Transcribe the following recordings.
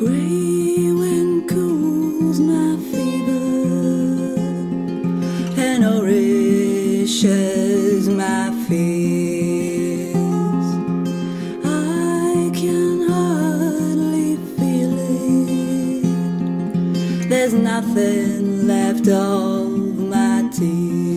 grey wind cools my fever, and my fears. I can hardly feel it. There's nothing left of my tears.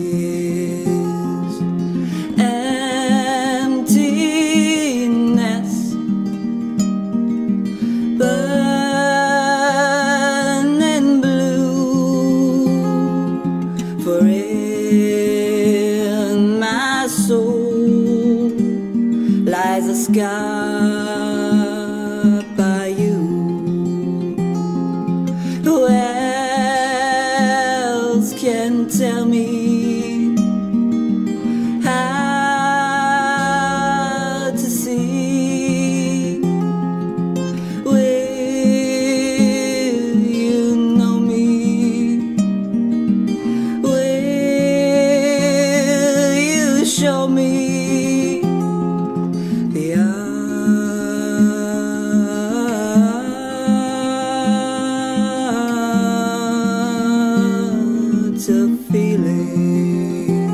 Art of feeling?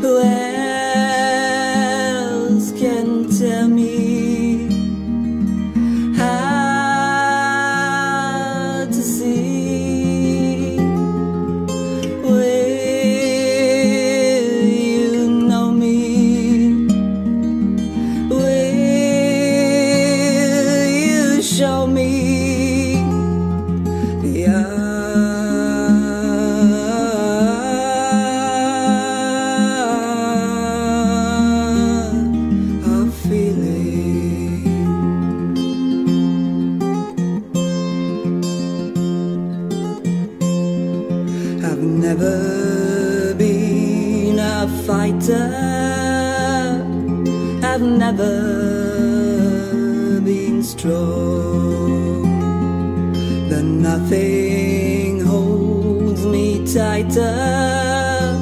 Who else can tell me how to see? Will you know me? Will you show me the never been a fighter. I've never been strong. But nothing holds me tighter.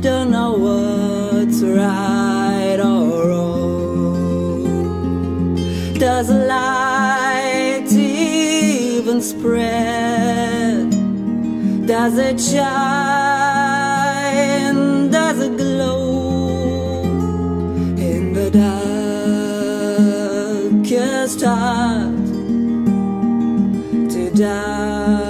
Don't know what's right or wrong. Does light even spread? Does it shine? Does it glow in the darkest heart? to dark